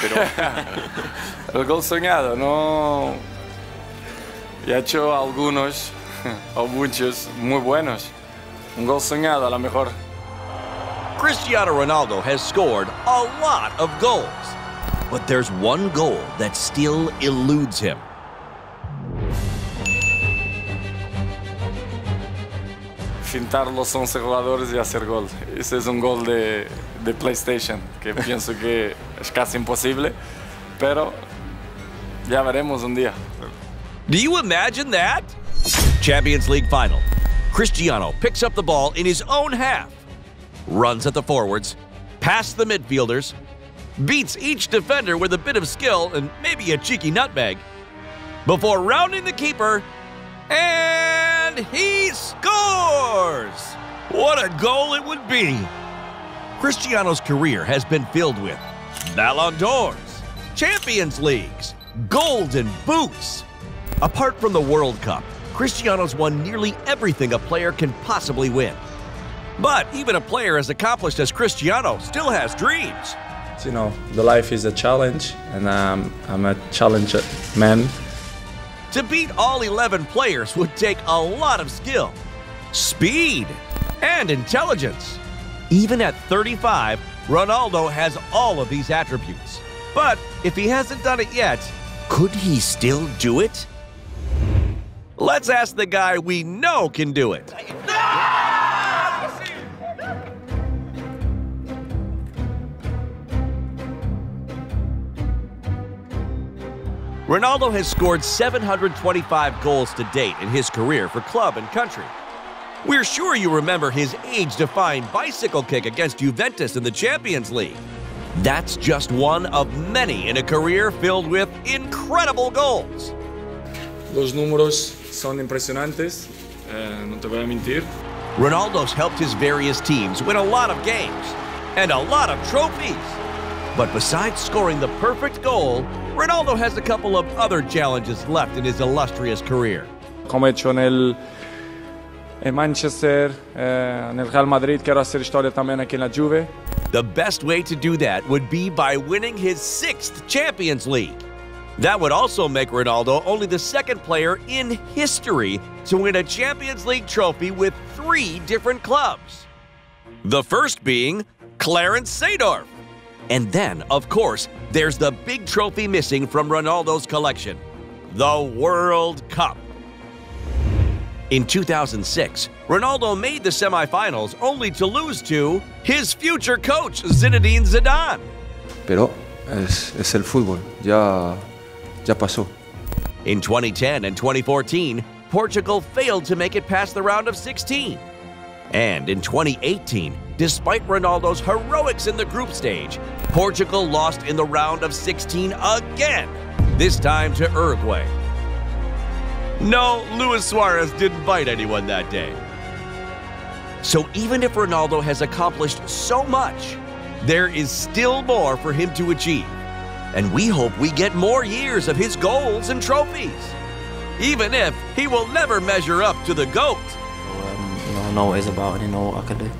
pero El gol soñado, no. Y ha hecho algunos, o muchos, muy buenos. Un gol soñado a lo mejor. Cristiano Ronaldo has scored a lot of goals, but there's one goal that still eludes him. Fintar los 11 jugadores y hacer gol. Ese es un gol de, de PlayStation, que pienso que es casi imposible, pero ya veremos un día. Do you imagine that? Champions League final. Cristiano picks up the ball in his own half, runs at the forwards, past the midfielders, beats each defender with a bit of skill and maybe a cheeky nutmeg, before rounding the keeper, and he scores! What a goal it would be! Cristiano's career has been filled with Ballon d'Ors, Champions Leagues, Golden Boots. Apart from the World Cup, Cristiano's won nearly everything a player can possibly win. But even a player as accomplished as Cristiano still has dreams. You know, the life is a challenge, and um, I'm a challenger man. To beat all 11 players would take a lot of skill, speed, and intelligence. Even at 35, Ronaldo has all of these attributes. But if he hasn't done it yet, could he still do it? Let's ask the guy we know can do it. Ronaldo has scored 725 goals to date in his career for club and country. We're sure you remember his age-defying bicycle kick against Juventus in the Champions League. That's just one of many in a career filled with incredible goals. Los números son impresionantes, eh, no te voy a mentir. Ronaldo's helped his various teams win a lot of games and a lot of trophies. But besides scoring the perfect goal, Ronaldo has a couple of other challenges left in his illustrious career. Como he hecho en el en Manchester, eh, en el Real Madrid, quiero hacer historia también aquí en la Juve. The best way to do that would be by winning his sixth Champions League. That would also make Ronaldo only the second player in history to win a Champions League trophy with three different clubs. The first being Clarence Seedorf. And then, of course, there's the big trophy missing from Ronaldo's collection the World Cup. In 2006, Ronaldo made the semifinals only to lose to his future coach, Zinedine Zidane. Pero es, es el fútbol, ya, ya pasó. In 2010 and 2014, Portugal failed to make it past the round of 16. And in 2018, despite Ronaldo's heroics in the group stage, Portugal lost in the round of 16 again, this time to Uruguay. No, Luis Suarez didn't bite anyone that day. So even if Ronaldo has accomplished so much, there is still more for him to achieve. And we hope we get more years of his goals and trophies. Even if he will never measure up to the GOAT know what it's about and you know what I can do.